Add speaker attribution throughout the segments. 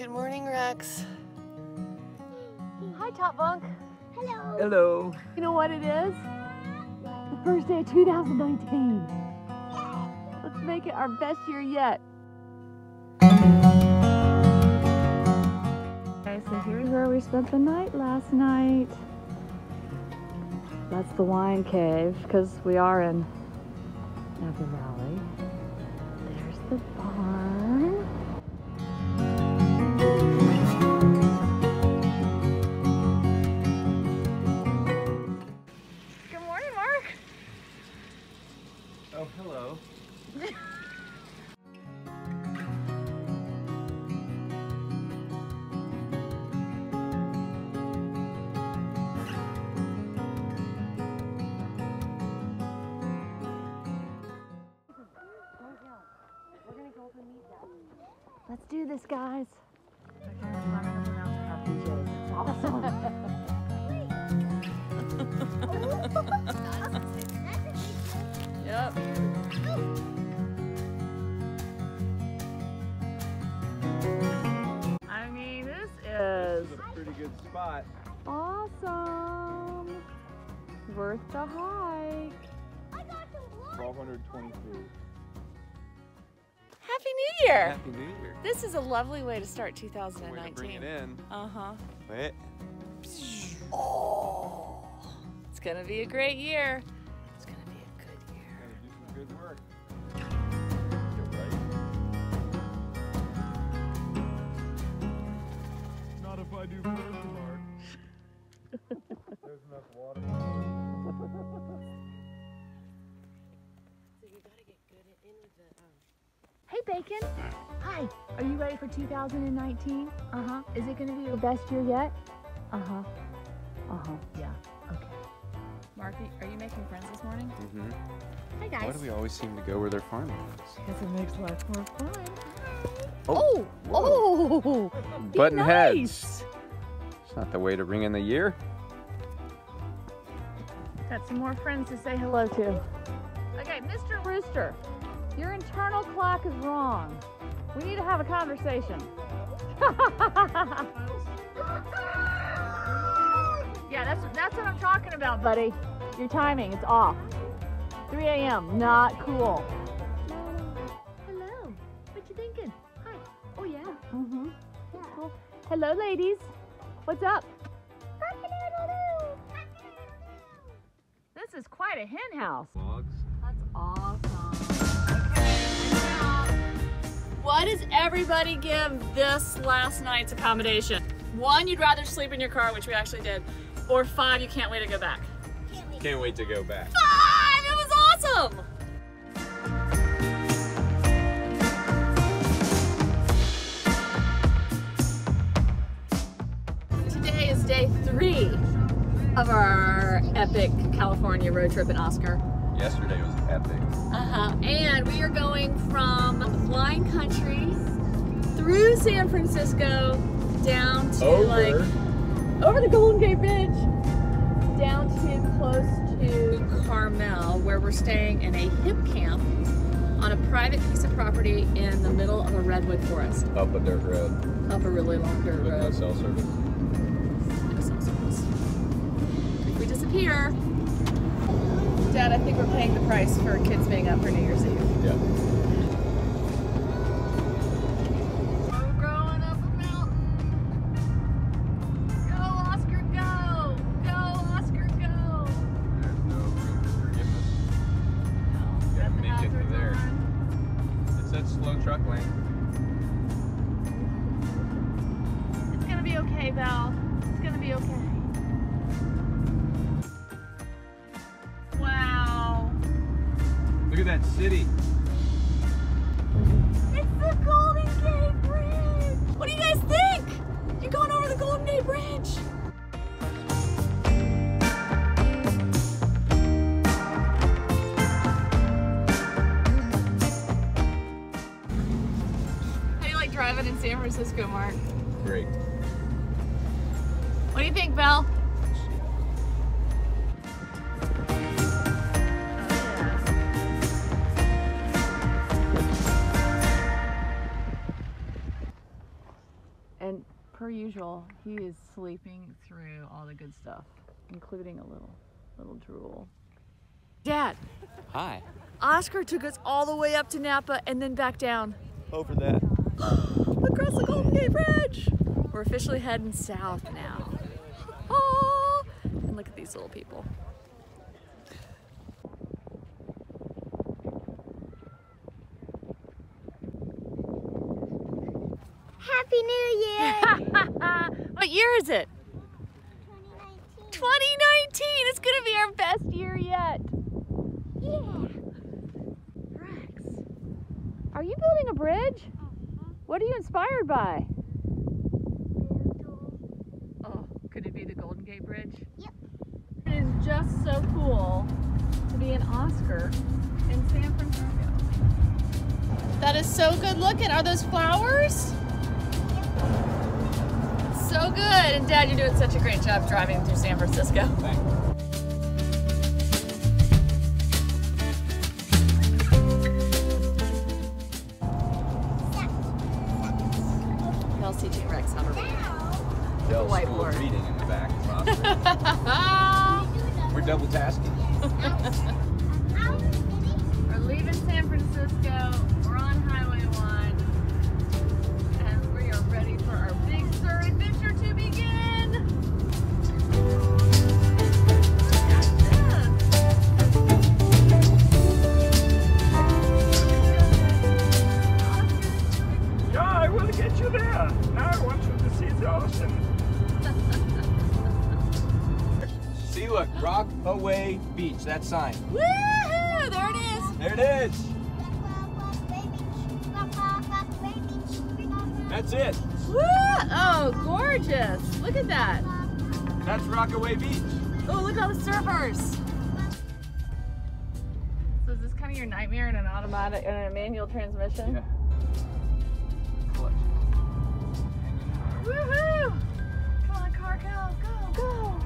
Speaker 1: Good morning, Rex.
Speaker 2: Hi, Top Bunk.
Speaker 3: Hello.
Speaker 4: Hello.
Speaker 2: You know what it is? The first day of 2019. Let's make it our best year yet. Okay, so here's where we spent the night last night. That's the wine cave, because we are in Napa Valley. There's the barn. Let's do this, guys. Awesome. yep. I mean, this is
Speaker 4: This is a pretty good spot.
Speaker 2: awesome. Worth the hike.
Speaker 4: 1,220 feet.
Speaker 1: Happy New Year!
Speaker 4: Happy New Year.
Speaker 1: This is a lovely way to start
Speaker 4: Way to
Speaker 1: 2019.
Speaker 4: bring it in.
Speaker 1: Uh huh.
Speaker 4: Wait.
Speaker 1: Oh, it's gonna be a great year. It's gonna be a good year.
Speaker 4: Gotta do some good work. Go right. Not if I do first, Mark. There's enough water.
Speaker 2: Hey, Bacon. Hi. Are you ready for 2019? Uh huh. Is it going to be your best year yet? Uh huh. Uh huh. Yeah. Okay.
Speaker 1: Mark, are you making friends this morning?
Speaker 4: Mm-hmm.
Speaker 2: Hi, guys.
Speaker 4: Why do we always seem to go where their farm is?
Speaker 2: Because it makes life more fun.
Speaker 4: Oh,
Speaker 2: Oh, be
Speaker 4: Button heads. It's not the way to ring in the year.
Speaker 2: Got some more friends to say hello to. Okay, Mr. Rooster, your internal clock is wrong. We need to have a conversation. yeah, that's that's what I'm talking about, buddy. Your timing, it's off. 3 a.m. Not cool. Hello. What you thinking? Hi. Oh yeah. Mm-hmm. That's cool. Hello, ladies. What's up? This is quite a hen house.
Speaker 1: What does everybody give this last night's accommodation? One, you'd rather sleep in your car, which we actually did, or five, you can't wait to go back.
Speaker 4: Can't wait to go back.
Speaker 1: Five! It was awesome! Today is day three of our epic California road trip in Oscar.
Speaker 4: Yesterday was epic.
Speaker 1: Uh-huh. And we are going from wine Country through San Francisco down to like over the Golden Gate Bridge down to close to Carmel, where we're staying in a hip camp on a private piece of property in the middle of a redwood forest,
Speaker 4: Up a dirt road
Speaker 1: up a really long dirt
Speaker 4: with no
Speaker 1: road.
Speaker 4: cell service.
Speaker 1: No cell service. If we disappear, I think we're paying the price for kids being up for New Year's Eve.
Speaker 4: Yeah. Look city.
Speaker 2: It's the Golden Gate Bridge!
Speaker 1: What do you guys think? You're going over the Golden Gate Bridge. How do you like driving in San Francisco, Mark?
Speaker 4: Great.
Speaker 1: What do you think, Val?
Speaker 2: Usual, he is sleeping through all the good stuff, including a little, little drool. Dad,
Speaker 4: Hi.
Speaker 2: Oscar took us all the way up to Napa and then back down
Speaker 4: Over that.
Speaker 2: across the Golden Gate Bridge. We're officially heading south now. Oh, and look at these little people.
Speaker 3: Happy New Year!
Speaker 2: what year is it? 2019. 2019. It's gonna be our best year yet.
Speaker 3: yeah.
Speaker 2: Rex, are you building a bridge? Uh-huh. What are you inspired by? Oh, could it be the Golden Gate Bridge?
Speaker 3: Yep.
Speaker 2: It is just so cool to be an Oscar in San Francisco. That is so good looking. Are those flowers? So good. And Dad, you're doing such a great job driving through San Francisco. Y'all see T Rex how to read.
Speaker 4: Dell
Speaker 2: whiteboard.
Speaker 4: Reading in the back. We're double tasking.
Speaker 2: We're leaving San Francisco.
Speaker 5: Will get you there. Now I want you to see the ocean.
Speaker 4: See, look, Rockaway Beach. That sign.
Speaker 2: Woohoo! There it is.
Speaker 4: There it is. That's it.
Speaker 2: Woo! Oh, gorgeous. Look at that.
Speaker 4: That's Rockaway Beach.
Speaker 2: Oh, look at all the surfers. So is this kind of your nightmare in an automatic, in a manual transmission?
Speaker 4: Yeah.
Speaker 2: Woohoo! Come on, car, go, go, go.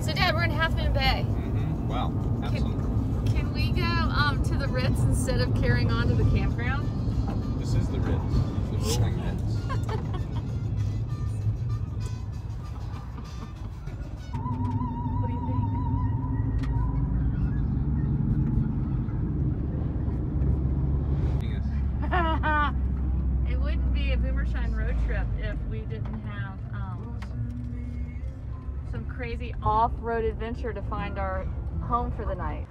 Speaker 2: So, Dad, we're in Half Moon Bay.
Speaker 4: Mm-hmm. Wow. Absolutely.
Speaker 2: Can we go um, to the Ritz instead of carrying on to the campground?
Speaker 4: This is the Ritz. The rolling Ritz.
Speaker 2: Off-road adventure to find our home for the night.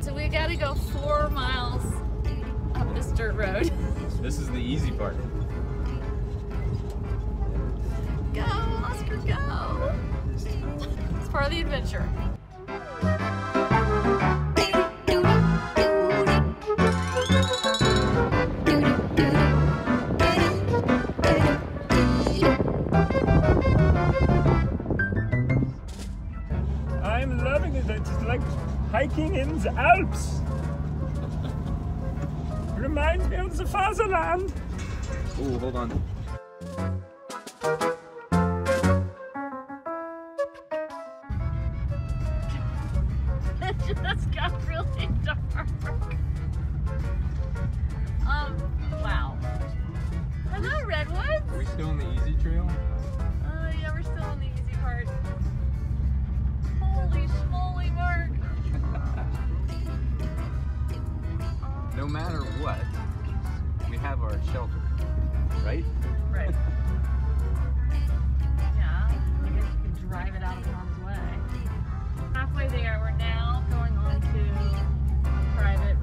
Speaker 2: So we got to go four miles up this dirt road.
Speaker 4: This is the easy part.
Speaker 2: Go, Oscar, go! It's part of the adventure.
Speaker 5: Hiking in the Alps. Reminds me of the fatherland.
Speaker 4: Oh, hold on.
Speaker 2: It just got really dark. Um, wow. Hello, Redwoods.
Speaker 4: Are we still on the easy trail?
Speaker 2: Oh, yeah, we're still on the easy part. Holy schmoly, Mark.
Speaker 4: No matter what, we have our shelter, right?
Speaker 2: Right. Yeah, I guess you can drive it out of harm's way. Halfway there, we're now going on to private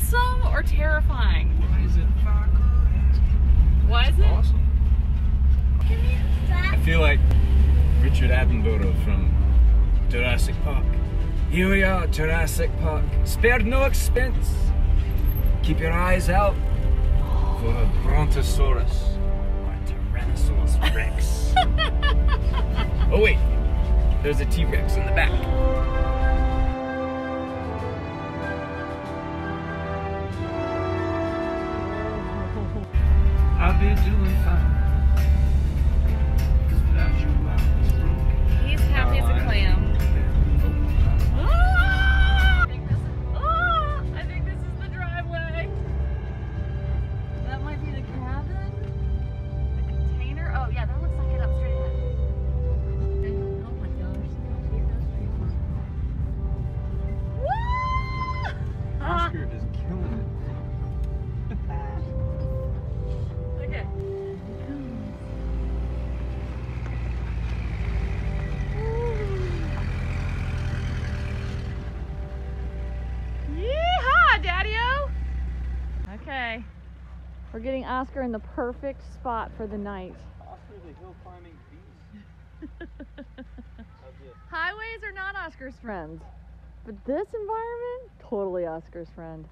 Speaker 2: awesome or terrifying.
Speaker 4: Why is it
Speaker 2: Why is it?
Speaker 4: awesome? I feel like Richard Attenborough from Jurassic Park. Here we are, Jurassic Park. Spared no expense. Keep your eyes out for a Brontosaurus or Tyrannosaurus Rex. oh wait, there's a T-Rex in the back.
Speaker 2: We're getting Oscar in the perfect spot for the night.
Speaker 4: Oscar's a hill climbing beast.
Speaker 2: Highways are not Oscar's friends. But this environment, totally Oscar's friend.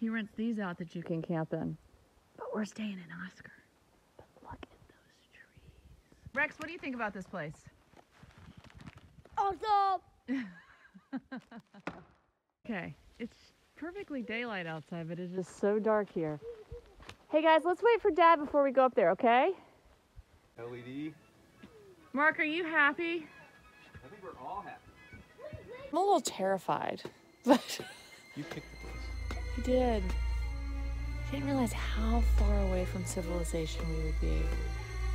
Speaker 2: He rents these out that you can camp in. But we're staying in Oscar. But look at those trees. Rex, what do you think about this place?
Speaker 3: Awesome.
Speaker 2: Okay, it's perfectly daylight outside, but it is so dark here. Hey guys, let's wait for Dad before we go up there, okay?
Speaker 4: LED.
Speaker 2: Mark, are you happy?
Speaker 4: I think we're all happy.
Speaker 2: I'm a little terrified, but
Speaker 4: You picked the place.
Speaker 2: I did. I didn't realize how far away from civilization we would be,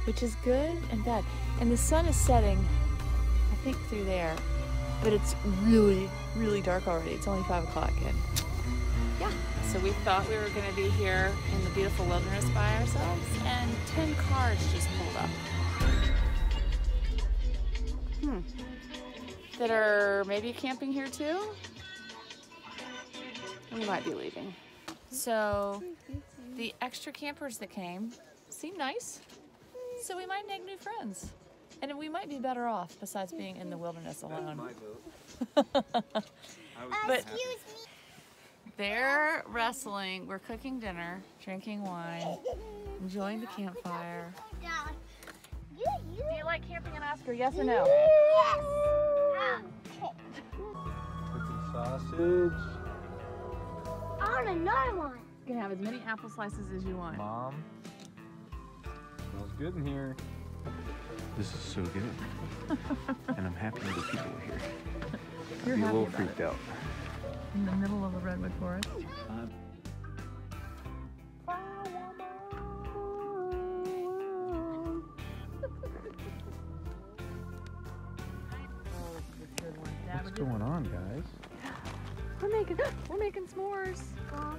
Speaker 2: which is good and bad. And the sun is setting, I think, through there, but it's really, really dark already. It's only five o'clock, and yeah. So we thought we were to be here in the beautiful wilderness by ourselves, and ten cars just pulled up. Hmm. That are maybe camping here too. We might be leaving. So the extra campers that came seem nice. So we might make new friends. And we might be better off besides being in the wilderness alone. But
Speaker 3: Excuse me.
Speaker 2: they're wrestling, we're cooking dinner, drinking wine, enjoying the campfire.
Speaker 3: Dad. You, you.
Speaker 2: Do you like camping in Oscar? Yes or no?
Speaker 3: Yes.
Speaker 4: Cooking sausage.
Speaker 3: I want another one.
Speaker 2: You can have as many apple slices as you want.
Speaker 4: Mom. Smells good in here. This is so good. and I'm happy the people are here.
Speaker 2: You're
Speaker 4: I'd be a little freaked
Speaker 2: it.
Speaker 4: out.
Speaker 2: In the middle of the redwood forest.
Speaker 4: Oh, What's going on, guys?
Speaker 2: We're making we're making s'mores.
Speaker 4: Oh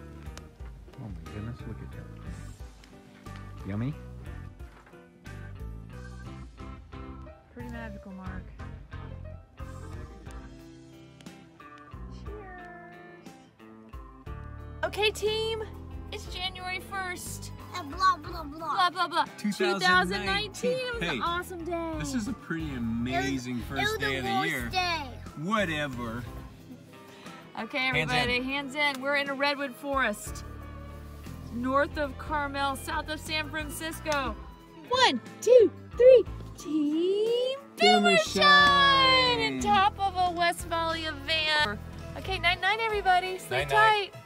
Speaker 4: my goodness, look at that. Yummy?
Speaker 2: Magical, Mark. Cheers. Okay, team. It's January 1st.
Speaker 3: Uh, blah, blah, blah.
Speaker 2: Blah blah blah.
Speaker 4: 2019.
Speaker 2: It was
Speaker 4: Hey,
Speaker 2: an awesome day.
Speaker 4: This is a pretty amazing
Speaker 3: It
Speaker 4: first
Speaker 3: was
Speaker 4: day of
Speaker 3: the
Speaker 4: the
Speaker 3: worst
Speaker 4: year.
Speaker 3: day.
Speaker 4: Whatever.
Speaker 2: Okay,
Speaker 4: Hands in.
Speaker 2: everybody, hands in. We're in a redwood forest, north of Carmel, south of San Francisco. One, two, three. Boomershine! On top of a Westfalia van. Okay, night night, everybody. Sleep
Speaker 4: Night, night.
Speaker 2: tight.